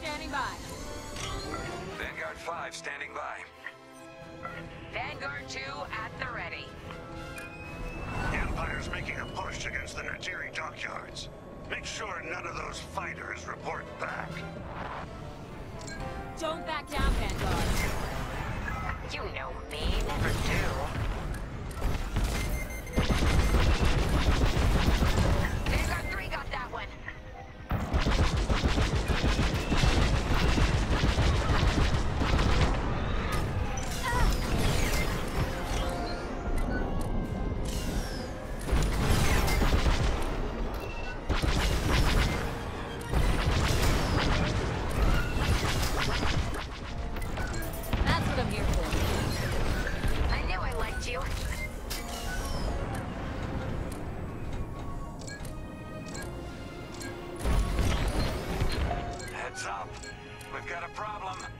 standing by. Vanguard 5 standing by. Vanguard 2 at the ready. Empire's making a push against the Nadiri dockyards. Make sure none of those fighters report back. Don't back down, Vanguard. You know me, never do. got a problem.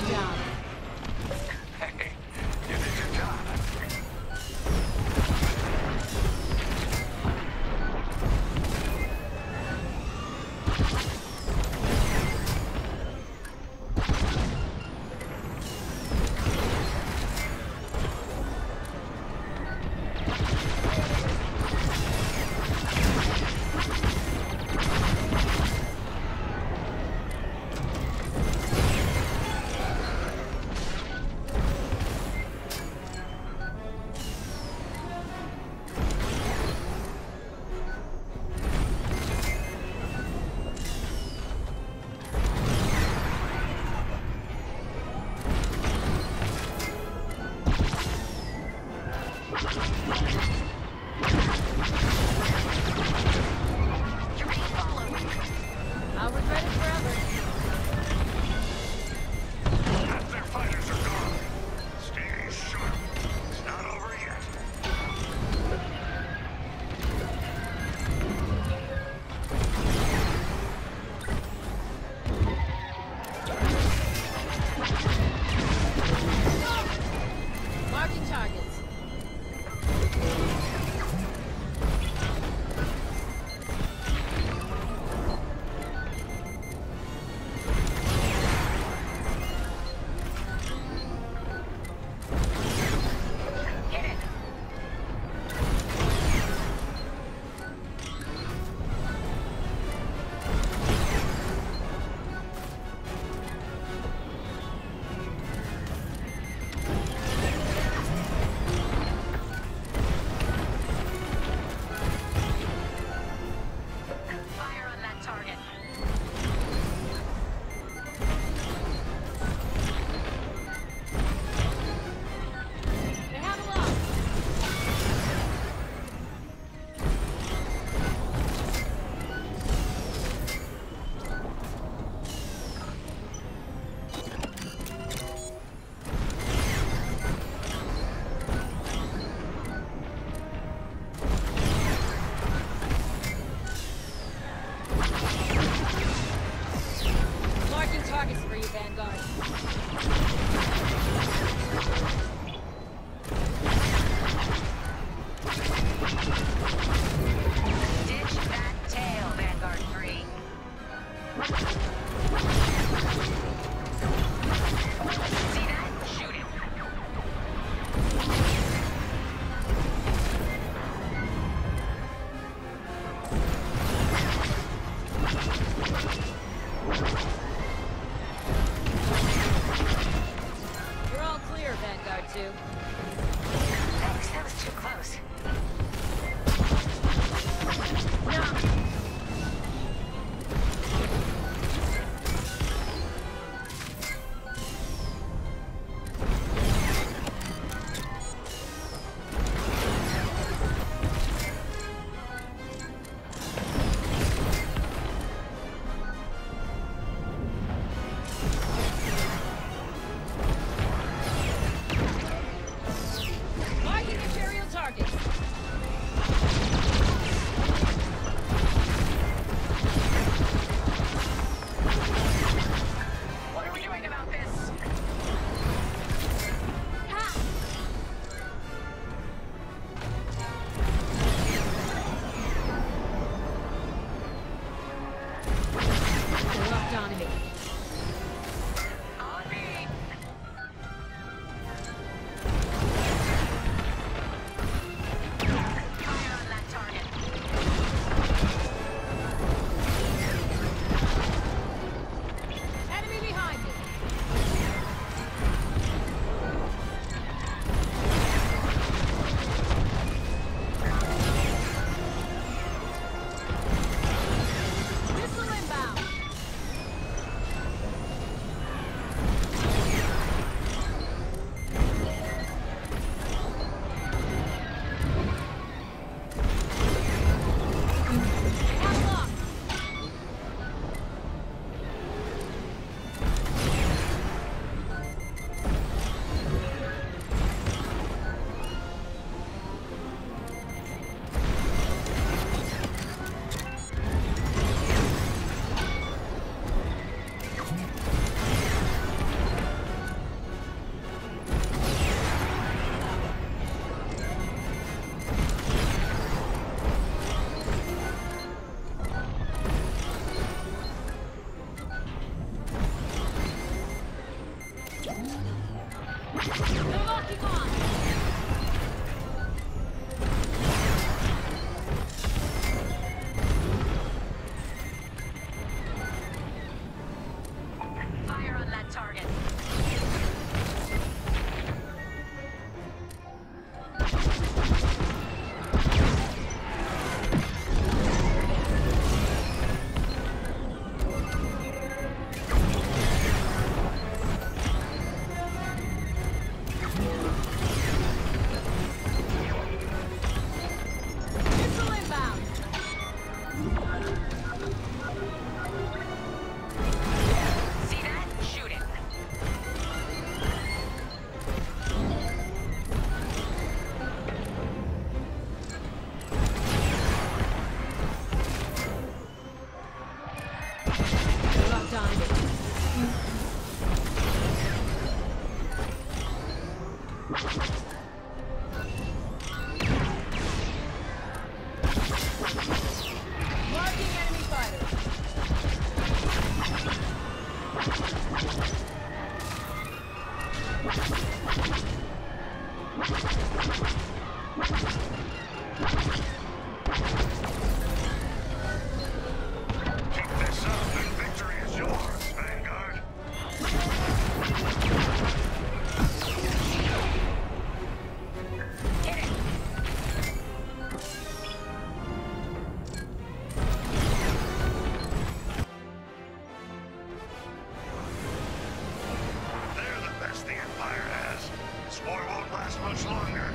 good job. Let's go. Marking enemy fighter. last much longer.